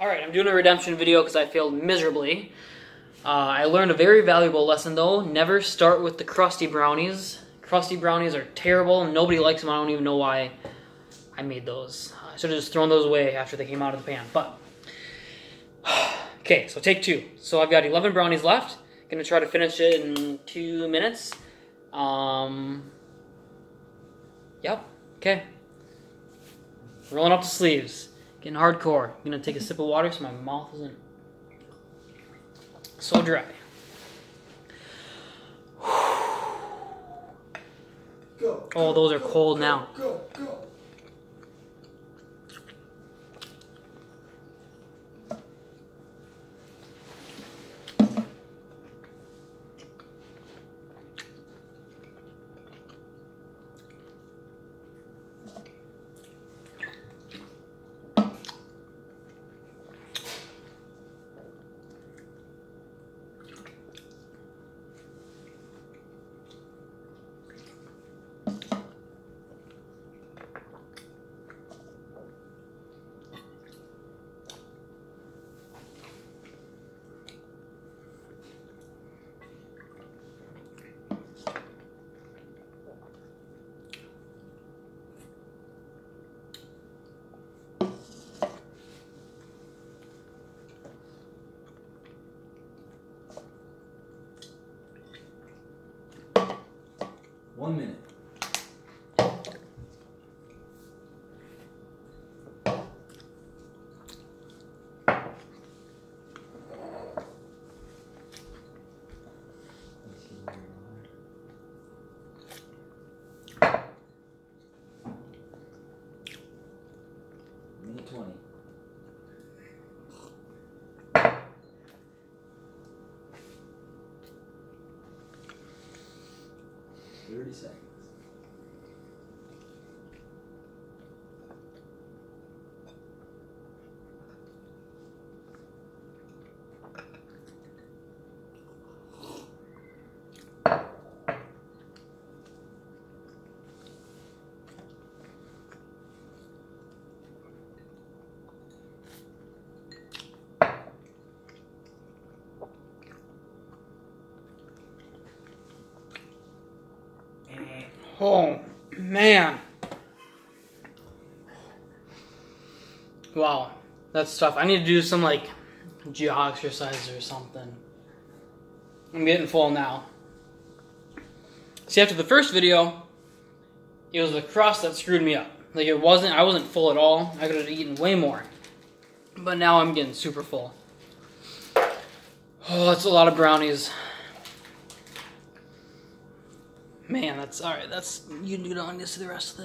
Alright, I'm doing a redemption video because I failed miserably. Uh, I learned a very valuable lesson though. Never start with the crusty brownies. Crusty brownies are terrible. Nobody likes them. I don't even know why I made those. I should have just thrown those away after they came out of the pan. But, okay, so take two. So I've got 11 brownies left. Gonna try to finish it in two minutes. Um, yep, okay. Rolling up the sleeves. Getting hardcore. I'm gonna take a sip of water so my mouth isn't so dry. Go. Oh, those are cold now. Go, go. One minute. Minute 20. Thirty seconds. Oh, man. Wow, that's tough. I need to do some like jaw exercises or something. I'm getting full now. See, after the first video, it was the crust that screwed me up. Like it wasn't, I wasn't full at all. I could have eaten way more. But now I'm getting super full. Oh, that's a lot of brownies. Man, that's all right. That's you can it on this the rest of the.